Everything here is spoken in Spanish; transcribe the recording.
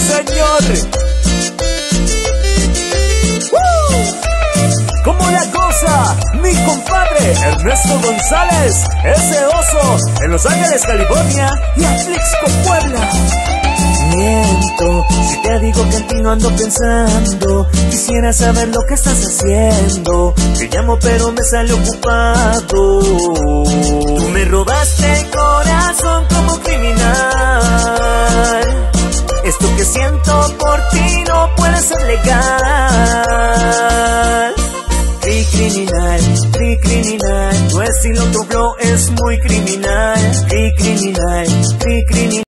señor. ¿Cómo la cosa? Mi compadre Ernesto González, ese oso, en Los Ángeles, California y Atlixco, Puebla. Miento, si te digo que en ti no ando pensando Quisiera saber lo que estás haciendo Te llamo pero me sale ocupado Tú me robaste Esto que siento por ti no puede ser legal. Cri criminal, cri criminal Tu estilo tu flow es muy criminal. Cri criminal, cri criminal